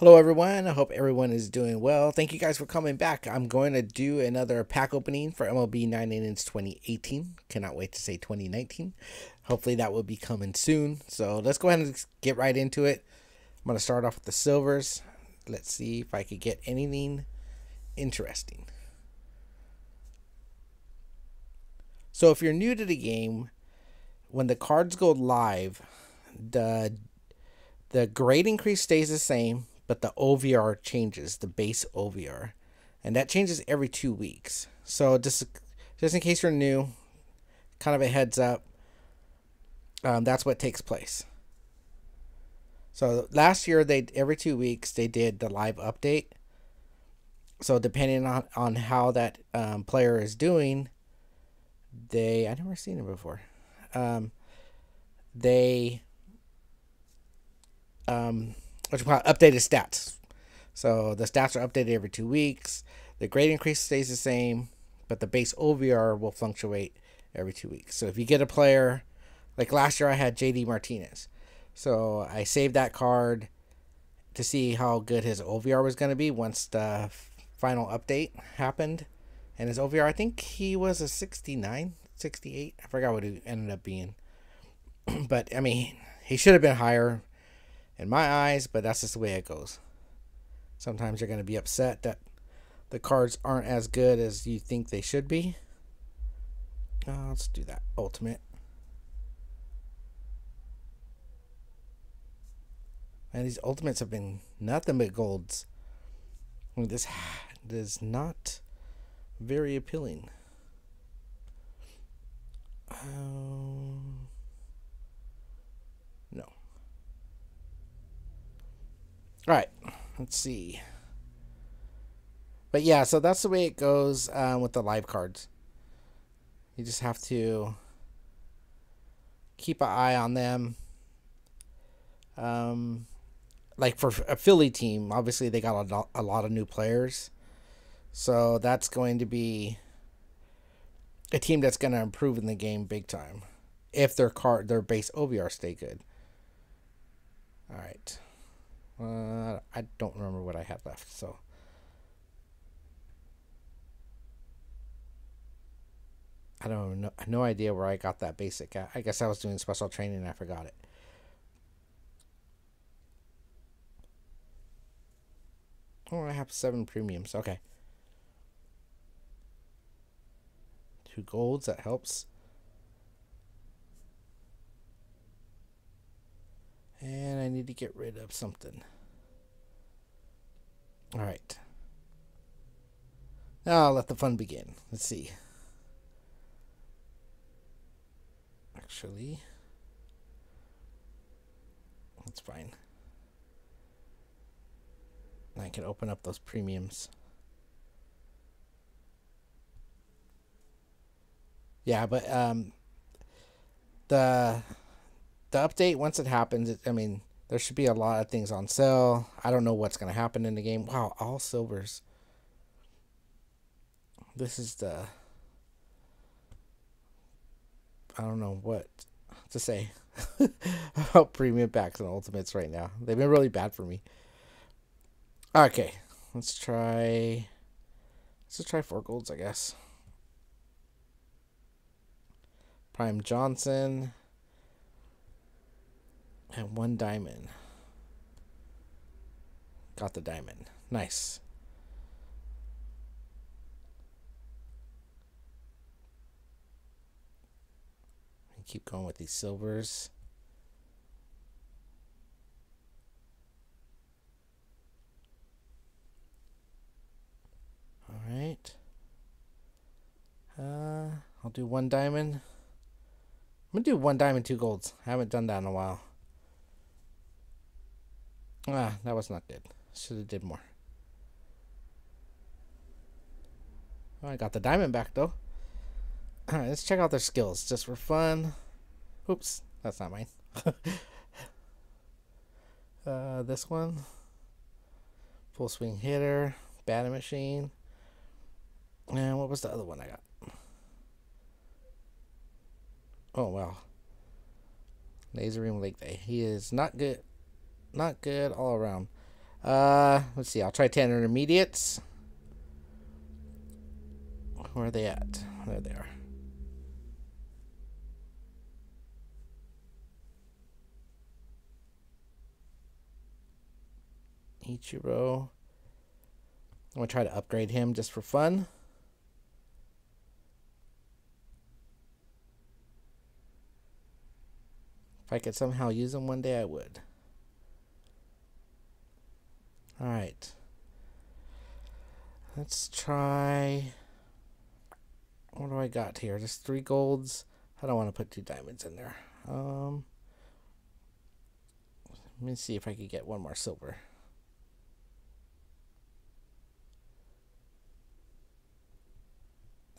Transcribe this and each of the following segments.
Hello, everyone. I hope everyone is doing well. Thank you guys for coming back. I'm going to do another pack opening for MLB 9 Innings 2018. Cannot wait to say 2019. Hopefully, that will be coming soon. So, let's go ahead and get right into it. I'm going to start off with the silvers. Let's see if I could get anything interesting. So, if you're new to the game, when the cards go live, the the grade increase stays the same, but the OVR changes, the base OVR. And that changes every two weeks. So just just in case you're new, kind of a heads up, um, that's what takes place. So last year they every two weeks they did the live update. So depending on, on how that um, player is doing, they I never seen it before. Um, they um, what you updated stats. So the stats are updated every two weeks. The grade increase stays the same, but the base OVR will fluctuate every two weeks. So if you get a player, like last year I had JD Martinez. So I saved that card to see how good his OVR was going to be once the final update happened. And his OVR, I think he was a 69, 68. I forgot what he ended up being. but, I mean, he should have been higher in my eyes, but that's just the way it goes. Sometimes you're going to be upset that the cards aren't as good as you think they should be. Uh, let's do that. Ultimate. And these ultimates have been nothing but golds. I mean, this is not very appealing. Um, right, let's see. But yeah, so that's the way it goes um, with the live cards. You just have to keep an eye on them. Um, like for a Philly team, obviously they got a, a lot of new players. So that's going to be a team that's going to improve in the game big time if their card their base OVR stay good. All right. Uh, I don't remember what I had left, so. I don't know, no idea where I got that basic. I guess I was doing special training and I forgot it. Oh, I have seven premiums. Okay. Two golds, that helps. And I need to get rid of something. Alright. Now I'll let the fun begin. Let's see. Actually, that's fine. I can open up those premiums. Yeah, but um, the the update once it happens, it, I mean, there should be a lot of things on sale. I don't know what's going to happen in the game. Wow, all silvers. This is the I don't know what to say about premium packs and ultimates right now. They've been really bad for me. Okay, let's try. Let's just try four golds, I guess. Prime Johnson. And one diamond. Got the diamond. Nice. And keep going with these silvers. All right. Uh, I'll do one diamond. I'm gonna do one diamond, two golds. I haven't done that in a while. Ah, that was not good. Should have did more. Oh, I got the diamond back though. Alright, let's check out their skills just for fun. Oops, that's not mine. uh, this one. Full swing hitter. Batting machine. And what was the other one I got? Oh, wow. Laser Lake Day. He is not good not good all around. Uh, let's see. I'll try 10 intermediates. Where are they at? There they are. Ichiro. I'm going to try to upgrade him just for fun. If I could somehow use him one day, I would. Alright. Let's try... What do I got here? Just three golds. I don't want to put two diamonds in there. Um, let me see if I could get one more silver.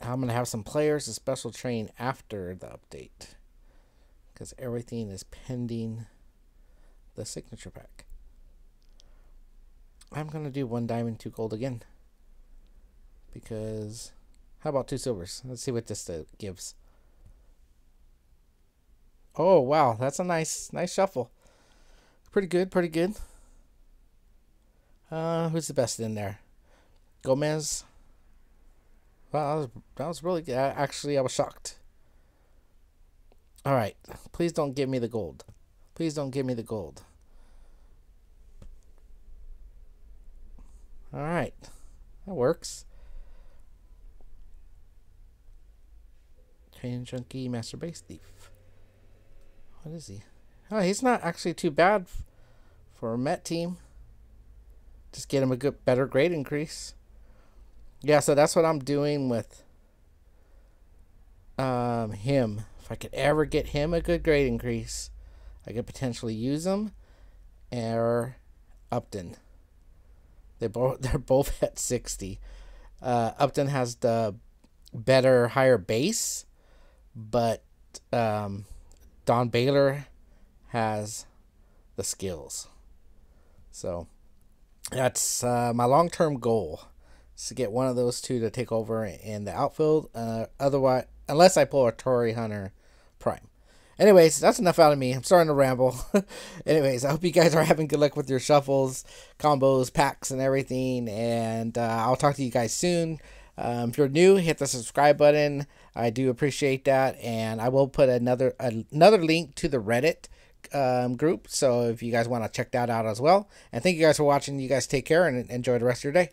I'm going to have some players to special train after the update. Because everything is pending the signature pack. I'm going to do one diamond, two gold again. Because, how about two silvers? Let's see what this uh, gives. Oh, wow. That's a nice, nice shuffle. Pretty good, pretty good. Uh, who's the best in there? Gomez. Wow, that was, that was really good. Actually, I was shocked. All right. Please don't give me the gold. Please don't give me the gold. All right. That works. Train Junkie, Master Base Thief. What is he? Oh, he's not actually too bad for a Met team. Just get him a good, better grade increase. Yeah, so that's what I'm doing with um, him. If I could ever get him a good grade increase, I could potentially use him or Upton. They both they're both at 60. Uh, Upton has the better higher base, but um, Don Baylor has the skills. So that's uh, my long term goal to get one of those two to take over in the outfield. Uh, otherwise, unless I pull a Torii Hunter Prime. Anyways, that's enough out of me. I'm starting to ramble. Anyways, I hope you guys are having good luck with your shuffles, combos, packs, and everything. And uh, I'll talk to you guys soon. Um, if you're new, hit the subscribe button. I do appreciate that, and I will put another another link to the Reddit um, group. So if you guys want to check that out as well, and thank you guys for watching. You guys take care and enjoy the rest of your day.